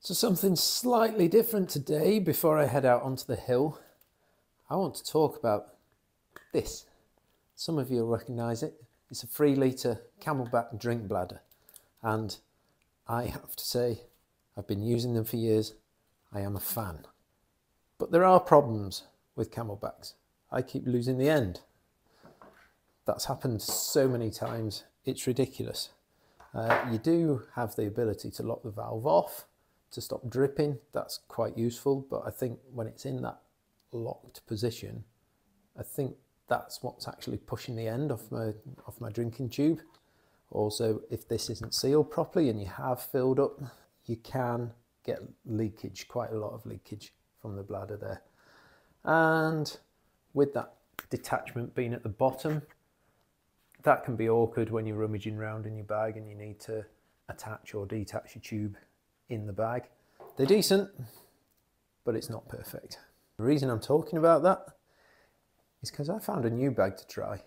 So something slightly different today before I head out onto the hill. I want to talk about this. Some of you will recognise it. It's a three litre CamelBak drink bladder. And I have to say, I've been using them for years. I am a fan. But there are problems with CamelBaks. I keep losing the end. That's happened so many times, it's ridiculous. Uh, you do have the ability to lock the valve off to stop dripping. That's quite useful, but I think when it's in that locked position, I think that's what's actually pushing the end off my, off my drinking tube. Also, if this isn't sealed properly and you have filled up, you can get leakage, quite a lot of leakage from the bladder there. And with that detachment being at the bottom, that can be awkward when you're rummaging around in your bag and you need to attach or detach your tube in the bag. They're decent, but it's not perfect. The reason I'm talking about that is because I found a new bag to try.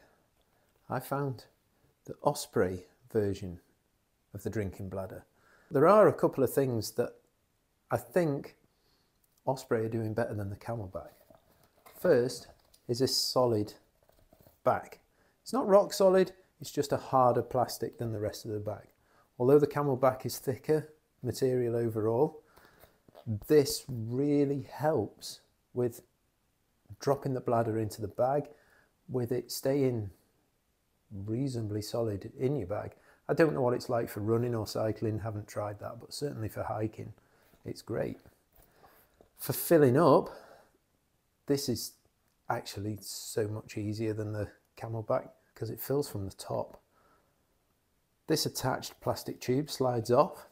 I found the Osprey version of the drinking bladder. There are a couple of things that I think Osprey are doing better than the CamelBak. First is this solid back. It's not rock solid, it's just a harder plastic than the rest of the bag. Although the CamelBak is thicker material overall, this really helps with dropping the bladder into the bag with it staying reasonably solid in your bag. I don't know what it's like for running or cycling, haven't tried that, but certainly for hiking, it's great. For filling up, this is actually so much easier than the CamelBak because it fills from the top. This attached plastic tube slides off,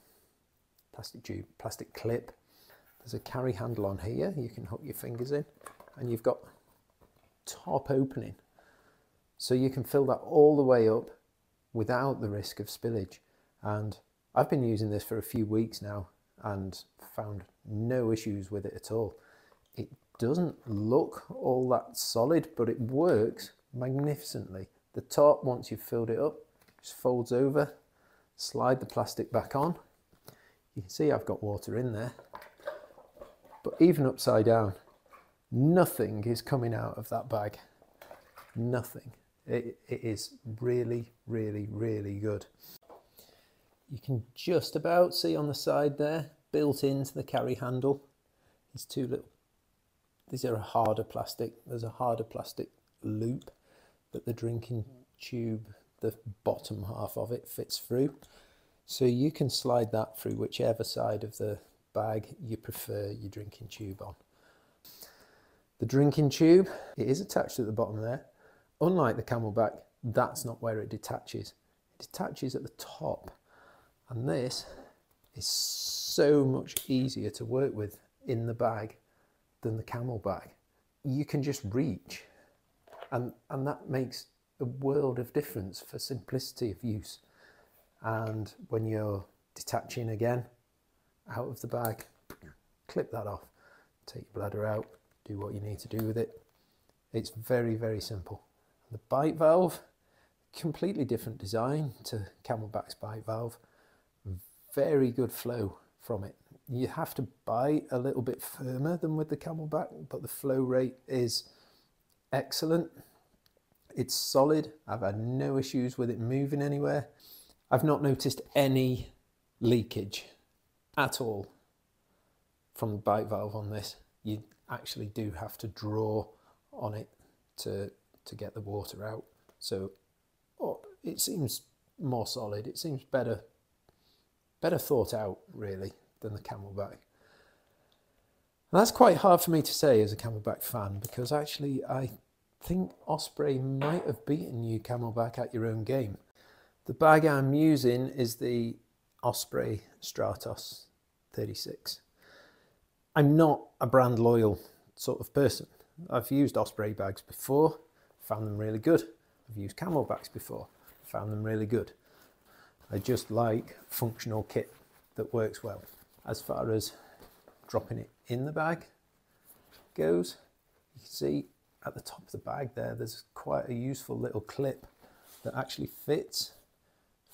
plastic tube, plastic clip. There's a carry handle on here, you can hook your fingers in and you've got top opening. So you can fill that all the way up without the risk of spillage. And I've been using this for a few weeks now and found no issues with it at all. It doesn't look all that solid, but it works magnificently. The top, once you've filled it up, just folds over, slide the plastic back on. You can see I've got water in there, but even upside down, nothing is coming out of that bag. Nothing. It, it is really, really, really good. You can just about see on the side there, built into the carry handle, these two little, these are a harder plastic. There's a harder plastic loop that the drinking tube, the bottom half of it fits through. So you can slide that through whichever side of the bag you prefer your drinking tube on. The drinking tube, it is attached at the bottom there. Unlike the CamelBak, that's not where it detaches. It detaches at the top. And this is so much easier to work with in the bag than the CamelBak. You can just reach and, and that makes a world of difference for simplicity of use. And when you're detaching again out of the bag, clip that off, take your bladder out, do what you need to do with it. It's very, very simple. The bite valve, completely different design to CamelBak's bite valve. Very good flow from it. You have to bite a little bit firmer than with the CamelBak but the flow rate is excellent. It's solid. I've had no issues with it moving anywhere. I've not noticed any leakage at all from the bite valve on this. You actually do have to draw on it to, to get the water out. So oh, it seems more solid. It seems better, better thought out really than the CamelBak. And that's quite hard for me to say as a CamelBak fan because actually I think Osprey might have beaten you CamelBak at your own game. The bag I'm using is the Osprey Stratos 36. I'm not a brand loyal sort of person. I've used Osprey bags before, found them really good. I've used camel CamelBaks before, found them really good. I just like functional kit that works well. As far as dropping it in the bag goes, you can see at the top of the bag there, there's quite a useful little clip that actually fits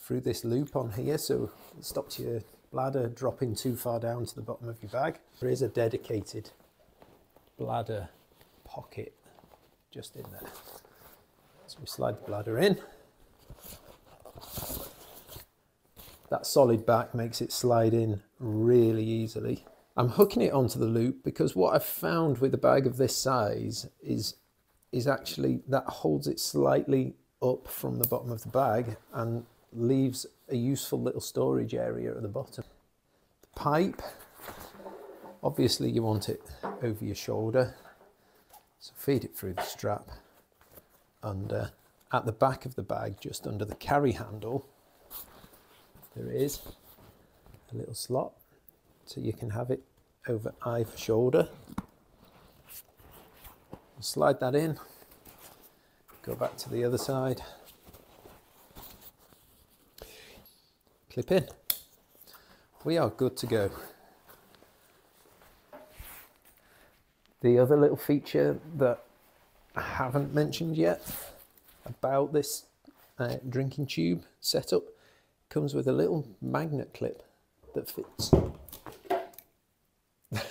through this loop on here. So it stops your bladder dropping too far down to the bottom of your bag. There is a dedicated bladder pocket just in there. So we slide the bladder in. That solid back makes it slide in really easily. I'm hooking it onto the loop because what I've found with a bag of this size is, is actually that holds it slightly up from the bottom of the bag and leaves a useful little storage area at the bottom. The pipe, obviously you want it over your shoulder, so feed it through the strap and uh, at the back of the bag, just under the carry handle, there is a little slot so you can have it over either shoulder. Slide that in, go back to the other side, clip in. We are good to go. The other little feature that I haven't mentioned yet about this uh, drinking tube setup comes with a little magnet clip that fits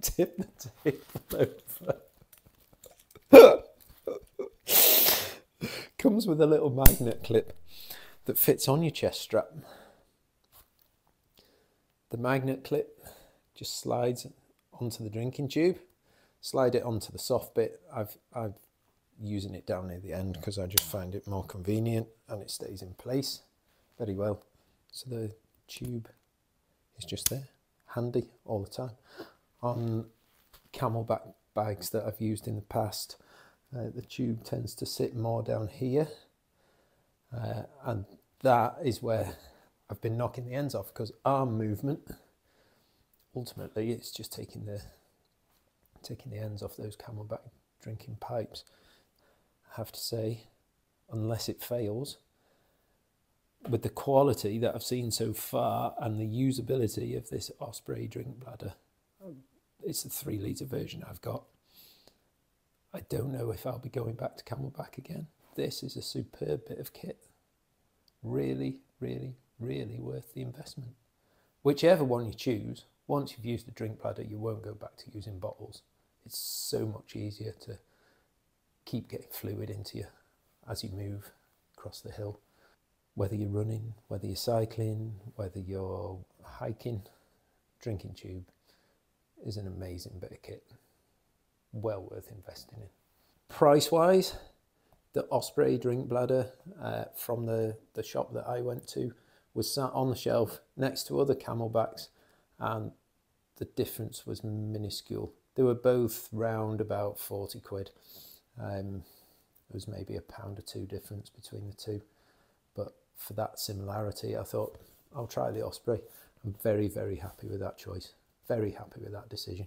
tip the table over. Comes with a little magnet clip that fits on your chest strap. The magnet clip just slides onto the drinking tube. Slide it onto the soft bit. I've I've using it down near the end because I just find it more convenient and it stays in place very well. So the tube is just there, handy all the time on CamelBak bags that I've used in the past, uh, the tube tends to sit more down here. Uh, and that is where I've been knocking the ends off because arm movement, ultimately it's just taking the taking the ends off those CamelBak drinking pipes. I have to say, unless it fails, with the quality that I've seen so far and the usability of this Osprey drink bladder, it's a three litre version I've got. I don't know if I'll be going back to CamelBak again. This is a superb bit of kit. Really, really, really worth the investment. Whichever one you choose, once you've used the drink bladder, you won't go back to using bottles. It's so much easier to keep getting fluid into you as you move across the hill. Whether you're running, whether you're cycling, whether you're hiking, drinking tube is an amazing bit of kit. Well worth investing in. Price wise, the Osprey drink bladder uh, from the, the shop that I went to was sat on the shelf next to other CamelBaks and the difference was minuscule. They were both round about 40 quid. Um, there was maybe a pound or two difference between the two. But for that similarity, I thought I'll try the Osprey. I'm very, very happy with that choice very happy with that decision.